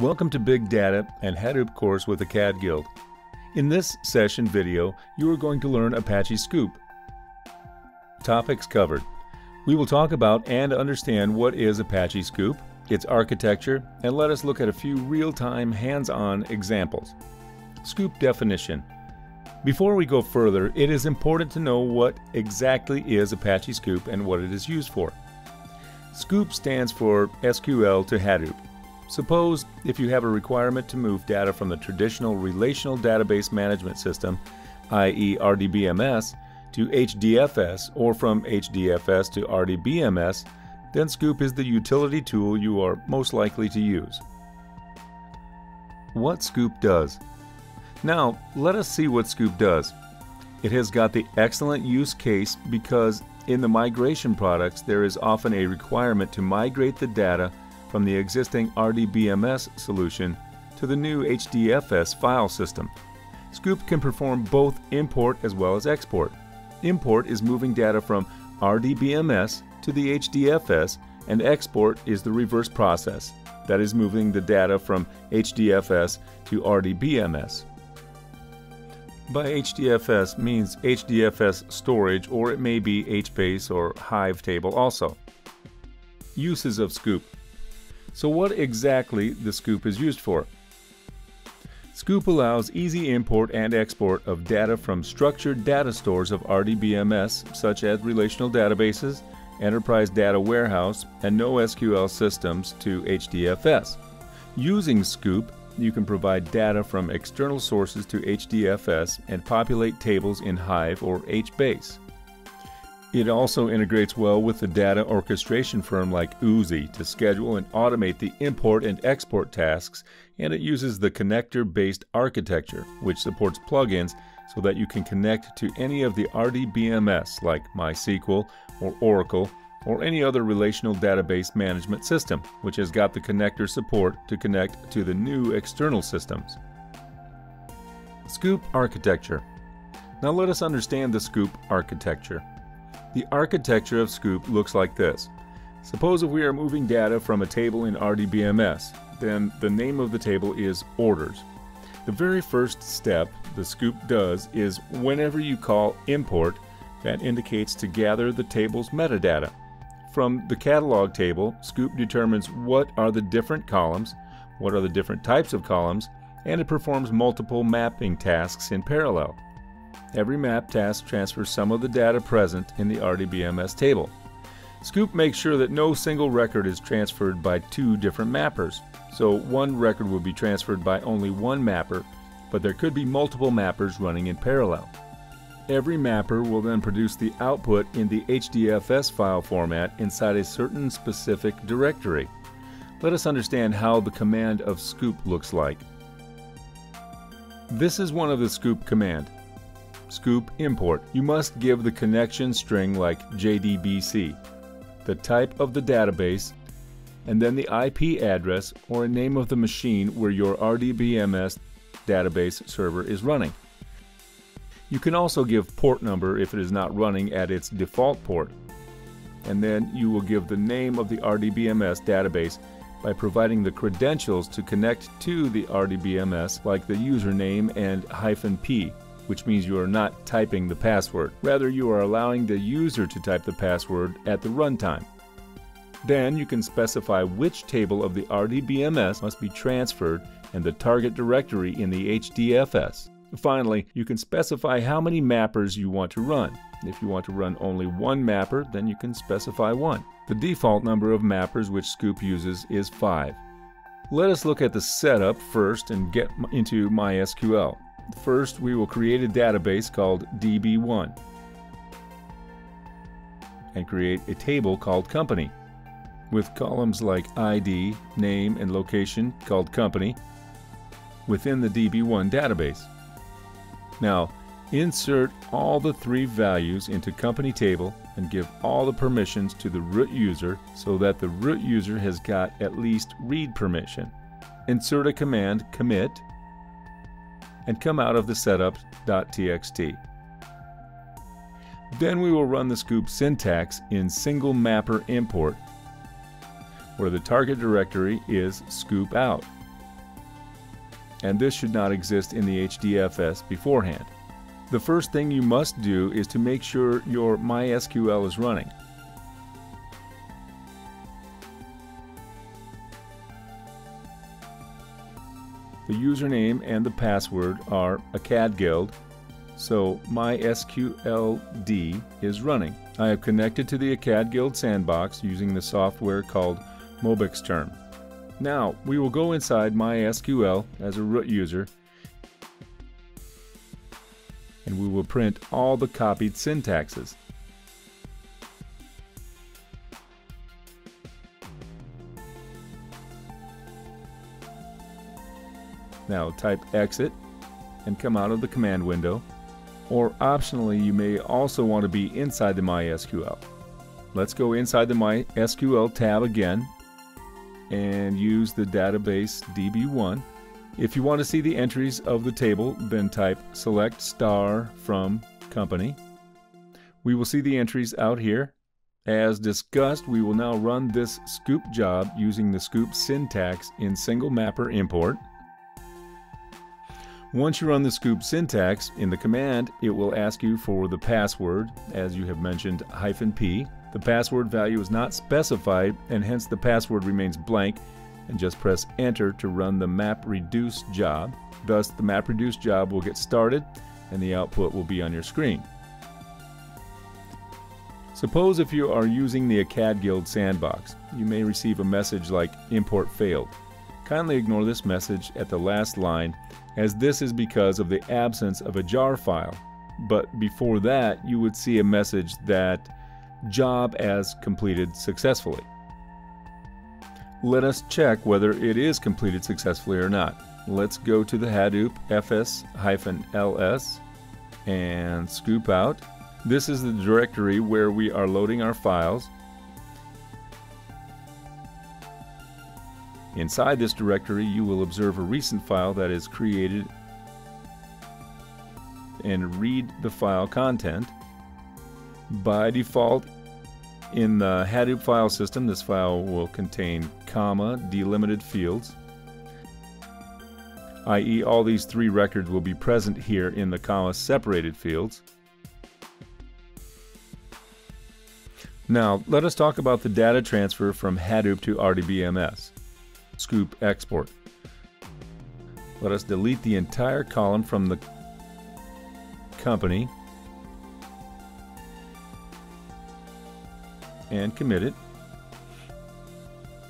Welcome to Big Data and Hadoop course with the AcadGild. In this session video, you are going to learn Apache Sqoop. Topics covered. We will talk about and understand what is Apache Sqoop, its architecture, and let us look at a few real-time hands-on examples. Sqoop definition. Before we go further, it is important to know what exactly is Apache Sqoop and what it is used for. Sqoop stands for SQL to Hadoop. Suppose if you have a requirement to move data from the traditional Relational Database Management System, i.e. RDBMS, to HDFS or from HDFS to RDBMS, then Sqoop is the utility tool you are most likely to use. What Sqoop does. Now, let us see what Sqoop does. It has got the excellent use case because in the migration products there is often a requirement to migrate the data from the existing RDBMS solution to the new HDFS file system. Sqoop can perform both import as well as export. Import is moving data from RDBMS to the HDFS, and export is the reverse process, that is moving the data from HDFS to RDBMS. By HDFS means HDFS storage, or it may be HBase or Hive table also. Uses of Sqoop so what exactly the sqoop is used for? Sqoop allows easy import and export of data from structured data stores of RDBMS, such as relational databases, enterprise data warehouse, and NoSQL systems to HDFS. Using Sqoop, you can provide data from external sources to HDFS and populate tables in Hive or HBase. It also integrates well with the data orchestration firm like Oozie to schedule and automate the import and export tasks, and it uses the connector-based architecture, which supports plugins so that you can connect to any of the RDBMS like MySQL or Oracle or any other relational database management system, which has got the connector support to connect to the new external systems. Sqoop Architecture Now let us understand the Sqoop architecture. The architecture of Sqoop looks like this. Suppose if we are moving data from a table in RDBMS, then the name of the table is orders. The very first step the sqoop does is whenever you call import, that indicates to gather the table's metadata. From the catalog table, Sqoop determines what are the different columns, what are the different types of columns, and it performs multiple mapping tasks in parallel. Every map task transfers some of the data present in the RDBMS table. Sqoop makes sure that no single record is transferred by two different mappers. So one record will be transferred by only one mapper, but there could be multiple mappers running in parallel. Every mapper will then produce the output in the HDFS file format inside a certain specific directory. Let us understand how the command of sqoop looks like. This is one of the sqoop command. Sqoop import, you must give the connection string like JDBC, the type of the database, and then the IP address or a name of the machine where your RDBMS database server is running. You can also give port number if it is not running at its default port. And then you will give the name of the RDBMS database by providing the credentials to connect to the RDBMS like the username and hyphen P which means you are not typing the password. Rather, you are allowing the user to type the password at the runtime. Then you can specify which table of the RDBMS must be transferred and the target directory in the HDFS. Finally, you can specify how many mappers you want to run. If you want to run only one mapper, then you can specify one. The default number of mappers which Sqoop uses is 5. Let us look at the setup first and get into MySQL. First, we will create a database called DB1 and create a table called company with columns like ID, name, and location called company within the DB1 database. Now, insert all the three values into company table and give all the permissions to the root user so that the root user has got at least read permission. Insert a command commit and come out of the setup.txt. Then we will run the sqoop syntax in single mapper import, where the target directory is sqoop out. and this should not exist in the HDFS beforehand. The first thing you must do is to make sure your MySQL is running. The username and the password are AcadGild, so MySQLD is running. I have connected to the AcadGild sandbox using the software called MobaXterm. Now, we will go inside MySQL as a root user and we will print all the copied syntaxes. Now type exit and come out of the command window, or optionally you may also want to be inside the MySQL. Let's go inside the MySQL tab again and use the database DB1. If you want to see the entries of the table, then type select star from company. We will see the entries out here. As discussed, we will now run this sqoop job using the sqoop syntax in single mapper import. Once you run the sqoop syntax in the command, it will ask you for the password, as you have mentioned, hyphen p. The password value is not specified, and hence the password remains blank, and just press enter to run the MapReduce job. Thus, the MapReduce job will get started, and the output will be on your screen. Suppose if you are using the AcadGild sandbox, you may receive a message like import failed. Kindly ignore this message at the last line as this is because of the absence of a jar file. But before that, you would see a message that job as completed successfully. Let us check whether it is completed successfully or not. Let's go to the Hadoop fs-ls and sqoop out. This is the directory where we are loading our files. Inside this directory, you will observe a recent file that is created and read the file content. By default, in the Hadoop file system, this file will contain comma delimited fields, i.e. all these three records will be present here in the comma separated fields. Now, let us talk about the data transfer from Hadoop to RDBMS sqoop export. Let us delete the entire column from the company and commit it.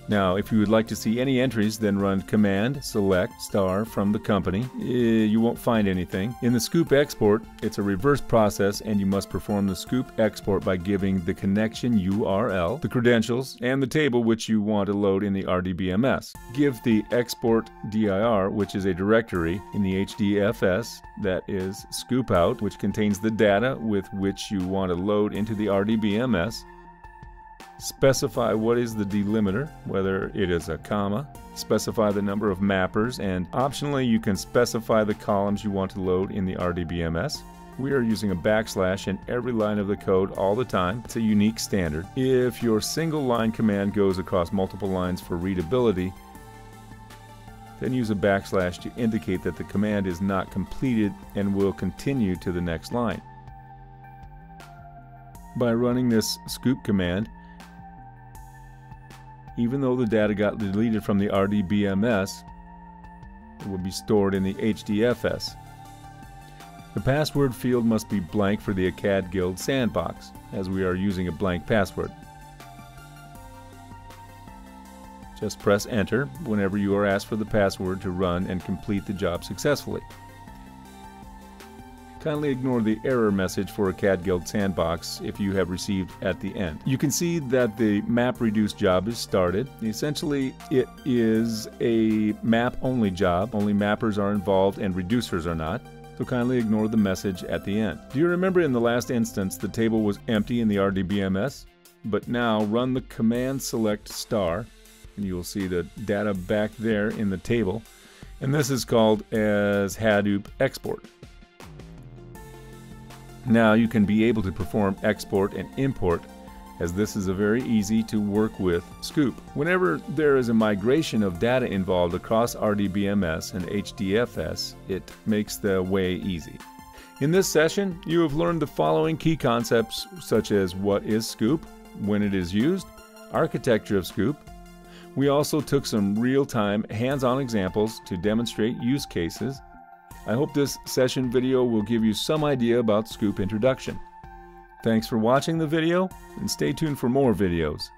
Now, if you would like to see any entries, then run Command Select Star from the company. Eh, you won't find anything. In the Sqoop export, it's a reverse process and you must perform the Sqoop export by giving the connection URL, the credentials, and the table which you want to load in the RDBMS. Give the export dir, which is a directory in the HDFS that is Sqoop out, which contains the data with which you want to load into the RDBMS specify what is the delimiter, whether it is a comma, specify the number of mappers, and optionally you can specify the columns you want to load in the RDBMS. We are using a backslash in every line of the code all the time. It's a unique standard. If your single line command goes across multiple lines for readability, then use a backslash to indicate that the command is not completed and will continue to the next line. By running this sqoop command, even though the data got deleted from the RDBMS, it will be stored in the HDFS. The password field must be blank for the AcadGild sandbox, as we are using a blank password. Just press enter whenever you are asked for the password to run and complete the job successfully. Kindly ignore the error message for AcadGild Sandbox if you have received at the end. You can see that the map reduce job is started. Essentially, it is a map only job. Only mappers are involved and reducers are not. So kindly ignore the message at the end. Do you remember in the last instance the table was empty in the RDBMS? But now run the command select star and you will see the data back there in the table. And this is called as Hadoop export. Now you can be able to perform export and import as this is a very easy to work with sqoop. Whenever there is a migration of data involved across RDBMS and HDFS, it makes the way easy. In this session, you have learned the following key concepts such as what is sqoop, when it is used, architecture of sqoop. We also took some real-time hands-on examples to demonstrate use cases. I hope this session video will give you some idea about sqoop introduction. Thanks for watching the video and stay tuned for more videos.